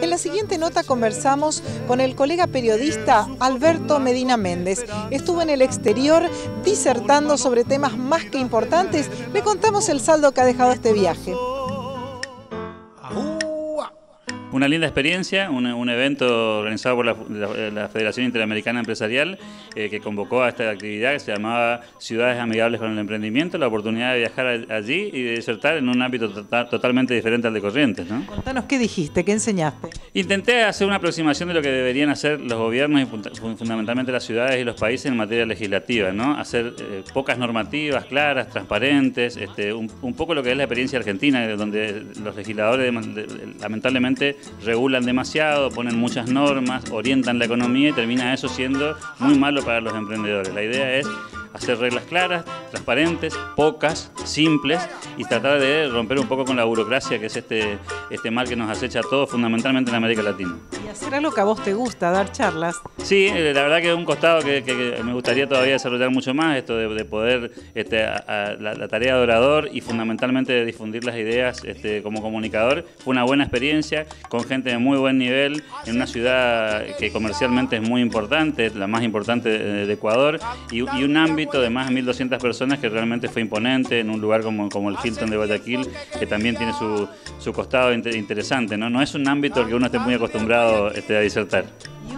En la siguiente nota conversamos con el colega periodista Alberto Medina Méndez. Estuvo en el exterior disertando sobre temas más que importantes. Le contamos el saldo que ha dejado este viaje. Una linda experiencia, un, evento organizado por la, Federación Interamericana Empresarial eh, que convocó a esta actividad que se llamaba Ciudades Amigables con el Emprendimiento, la oportunidad de viajar allí y de disertar en un ámbito tota-, totalmente diferente al de Corrientes. ¿no? Contanos qué dijiste, qué enseñaste. Intenté hacer una aproximación de lo que deberían hacer los gobiernos y fundamentalmente las ciudades y los países en materia legislativa, ¿no? hacer eh, pocas normativas claras, transparentes, este, un, poco lo que es la experiencia argentina, donde los legisladores lamentablemente regulan demasiado, ponen muchas normas, orientan la economía y termina eso siendo muy malo para los emprendedores. La idea es hacer reglas claras, transparentes, pocas, simples y tratar de romper un poco con la burocracia que es este, este mal que nos acecha a todos, fundamentalmente en América Latina. Hacer algo que a vos te gusta, dar charlas. Sí, eh, la verdad que es un costado que, me gustaría todavía desarrollar mucho más, esto de, poder, este, la, tarea de orador y fundamentalmente de difundir las ideas este, como comunicador. Fue una buena experiencia con gente de muy buen nivel en una ciudad que comercialmente es muy importante, la más importante de, Ecuador y, un ámbito de más de 1.200 personas que realmente fue imponente en un lugar como, como el Hilton de Guayaquil, que también tiene su, su costado interesante. ¿no? no es un ámbito al que uno esté muy acostumbrado este, a disertar.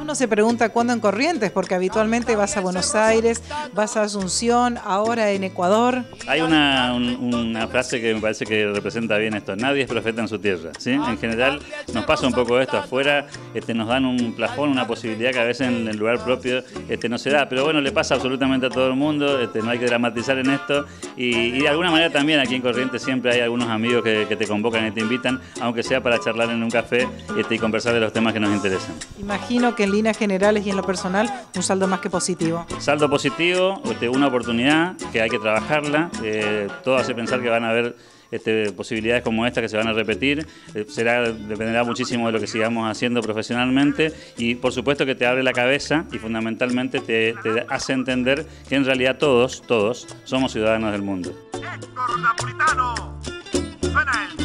Uno se pregunta cuándo en Corrientes, porque habitualmente vas a Buenos Aires, vas a Asunción, ahora en Ecuador. Hay una, una frase que me parece que representa bien esto, nadie es profeta en su tierra. ¿sí? En general nos pasa un poco esto, afuera este, nos dan un plafón, una posibilidad que a veces en el lugar propio este, no se da, pero bueno, le pasa absolutamente a todo el mundo, este, no hay que dramatizar en esto y, de alguna manera también aquí en Corrientes siempre hay algunos amigos que, te convocan y te invitan, aunque sea para charlar en un café este, y conversar de los temas que nos interesan. Imagino que en líneas generales y en lo personal, un saldo más que positivo. Saldo positivo, este, una oportunidad que hay que trabajarla. Eh, todo hace pensar que van a haber este, posibilidades como esta que se van a repetir. Eh, será, dependerá muchísimo de lo que sigamos haciendo profesionalmente y por supuesto que te abre la cabeza y fundamentalmente te, te hace entender que en realidad todos, todos somos ciudadanos del mundo. Suena el